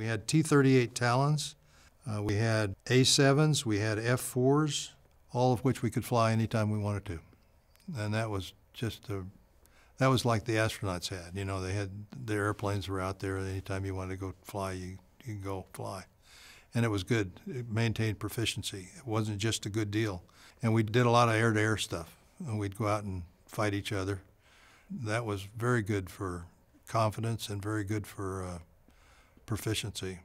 We had T-38 Talons, uh, we had A-7s, we had F-4s, all of which we could fly anytime we wanted to. And that was just a, that was like the astronauts had, you know, they had, their airplanes were out there, anytime you wanted to go fly, you, you could go fly. And it was good, it maintained proficiency, it wasn't just a good deal. And we did a lot of air-to-air stuff, and we'd go out and fight each other. That was very good for confidence and very good for uh, proficiency.